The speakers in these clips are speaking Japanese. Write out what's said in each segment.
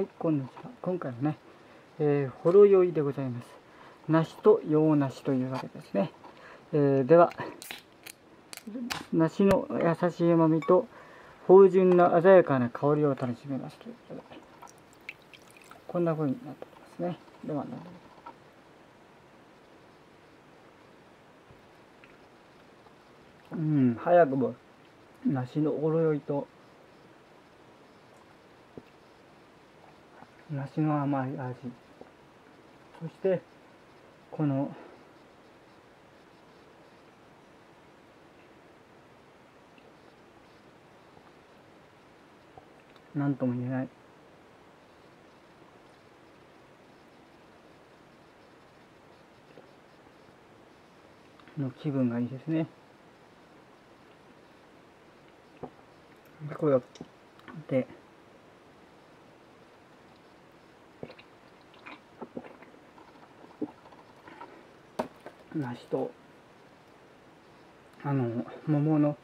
はい、こんにちは。今回はね、えー、ほろ酔いでございます。梨と洋梨というわけですね。えー、では、梨の優しい甘みと芳醇な鮮やかな香りを楽しめますということで、こんな風になっておりますね。では、うん、早くも梨のほろ酔いと梨の甘い味。そしてこの何とも言えない。の気分がいいですね。これをで梨とあの桃の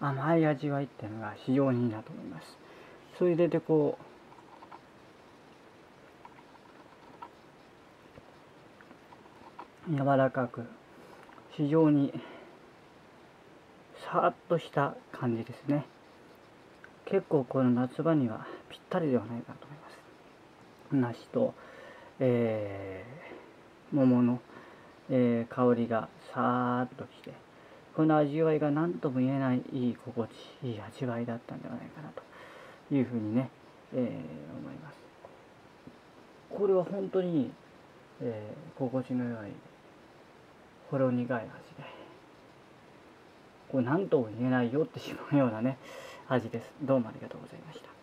甘い味わいっていうのが非常にいいなと思います。それででこう柔らかく非常にさーっとした感じですね。結構この夏場にはぴったりではないかと思います。梨と、えー、桃のえー、香りがさーっときてこの味わいが何とも言えないいい心地いい味わいだったんではないかなというふうにね、えー、思います。これは本当に、えー、心地の良いほろ苦い味でこれ何とも言えないよってしまうようなね味です。どうもありがとうございました。